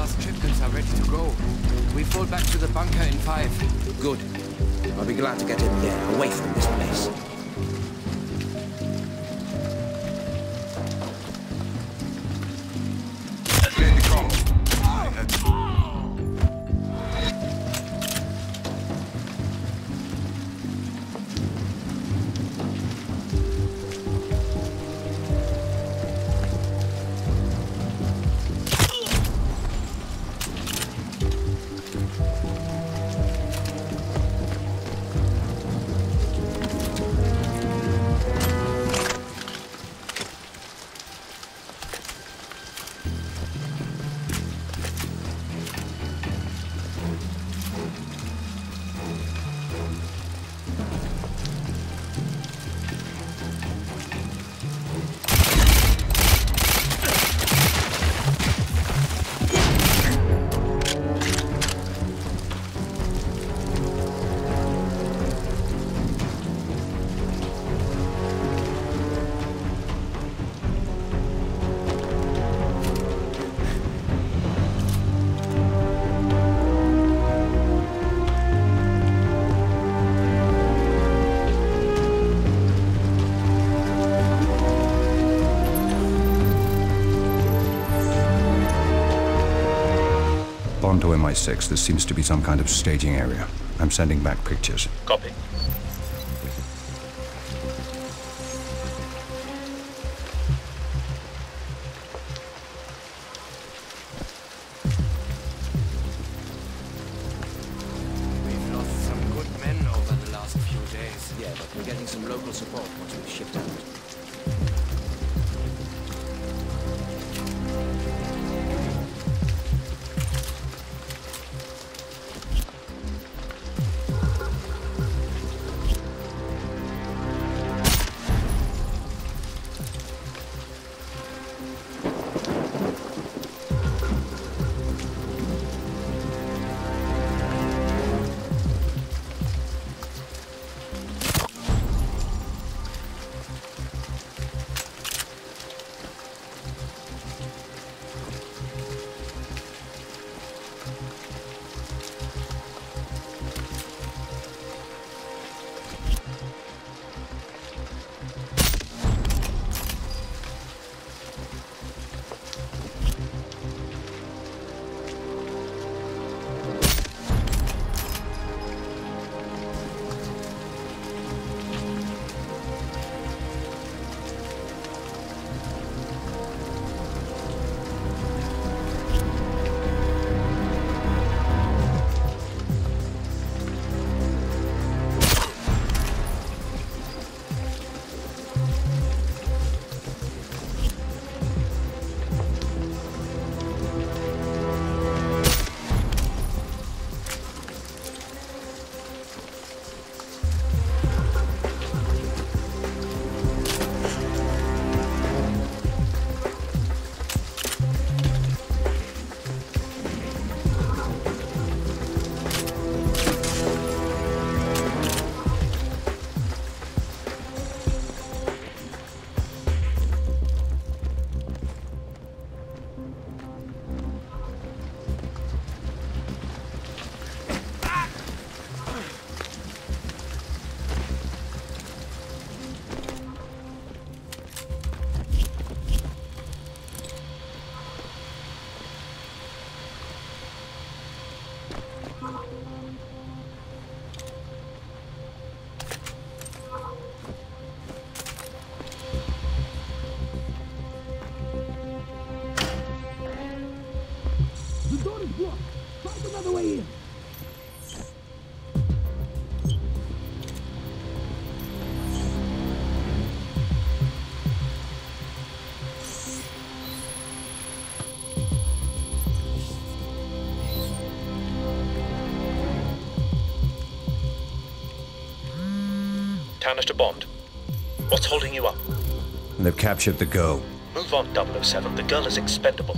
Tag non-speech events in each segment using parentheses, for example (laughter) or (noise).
are ready to go. We fall back to the bunker in five. Good. I'll be glad to get in there, away from this place. MI6. This seems to be some kind of staging area. I'm sending back pictures. Copy. We've lost some good men over the last few days. Yeah, but we're getting some local support once we shift out. Townish to Bond. What's holding you up? They've captured the girl. Move on, 007. The girl is expendable.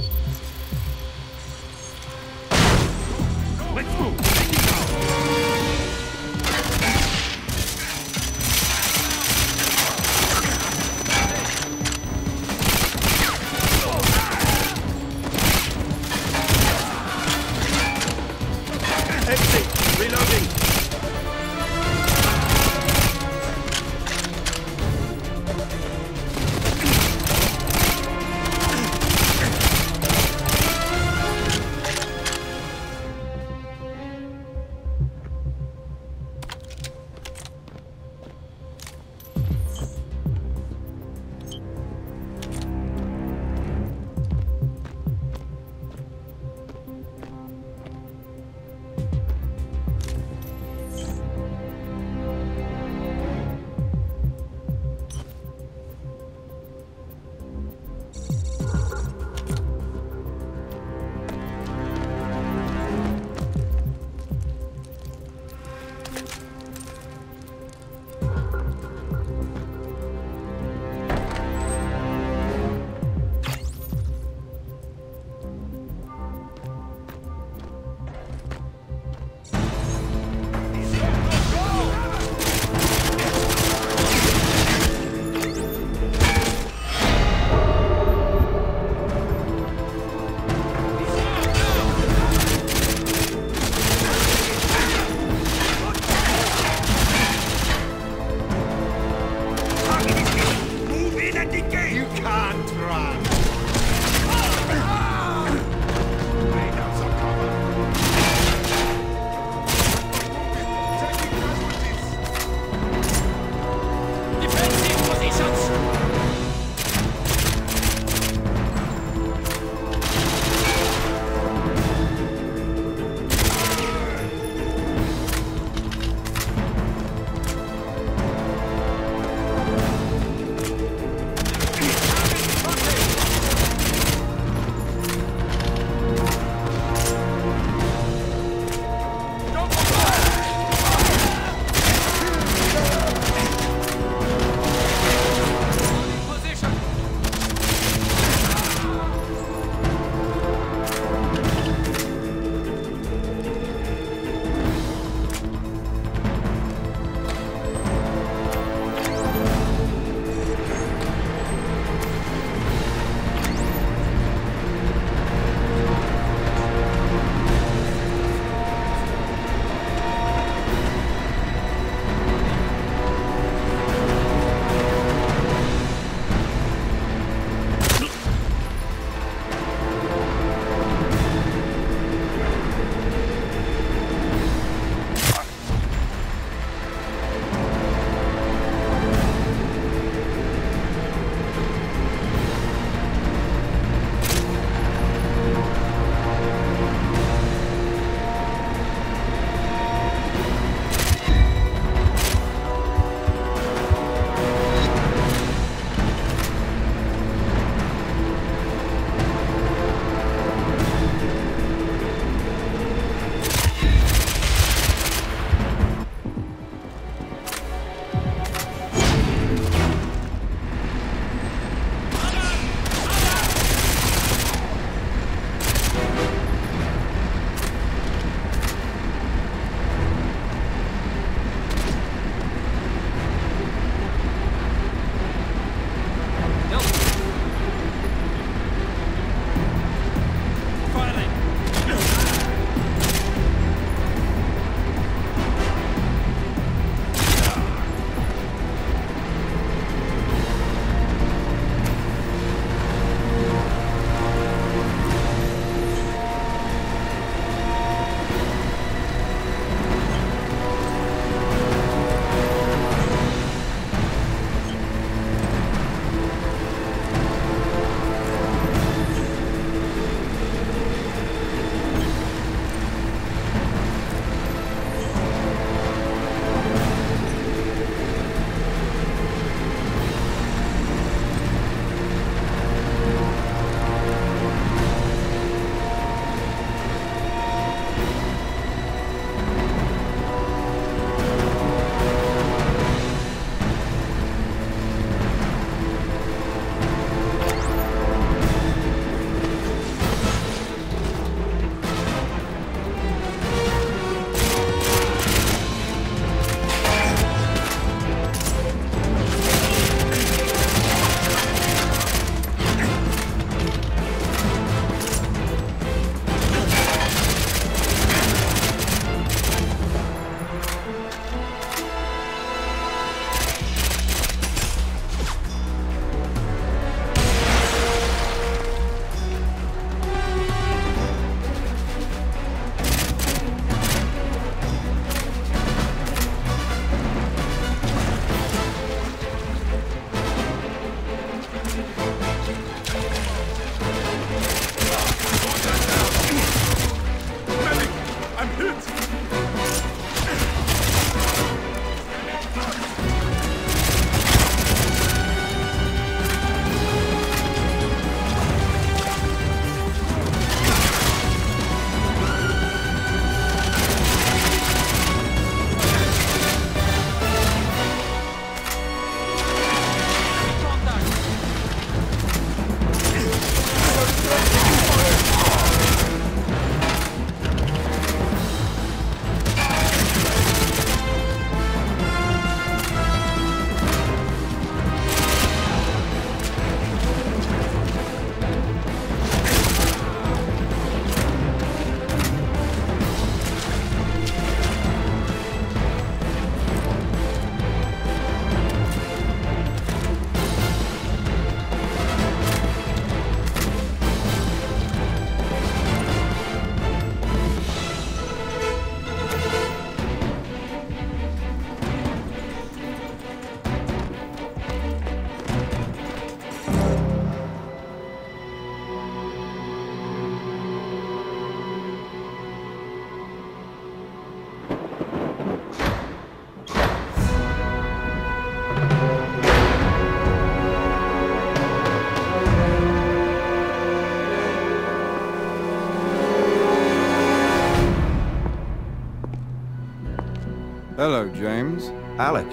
Hello, James. Alec,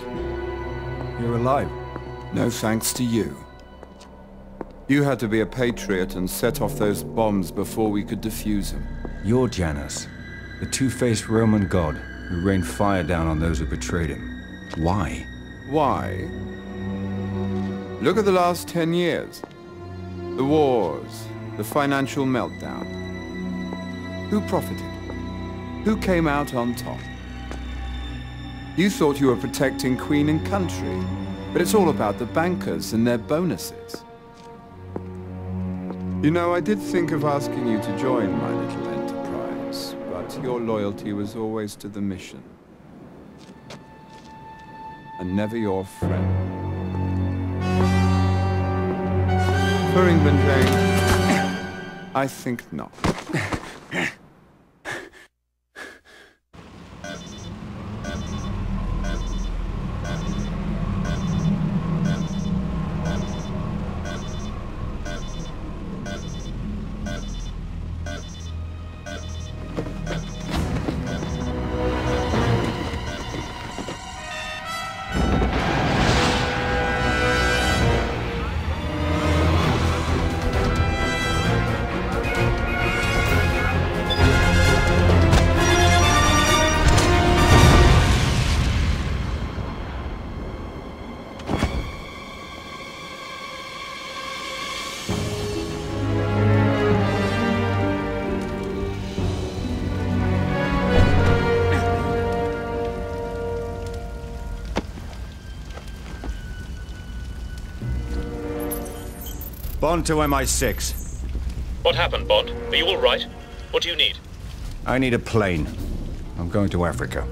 you're alive. No thanks to you. You had to be a patriot and set off those bombs before we could defuse them. You're Janus, the two-faced Roman god who rained fire down on those who betrayed him. Why? Why? Look at the last ten years. The wars, the financial meltdown. Who profited? Who came out on top? You thought you were protecting Queen and country, but it's all about the bankers and their bonuses. You know, I did think of asking you to join my little enterprise, but your loyalty was always to the mission. And never your friend. For England, James? I think not. (laughs) Bond to MI6. What happened, Bond? Are you all right? What do you need? I need a plane. I'm going to Africa.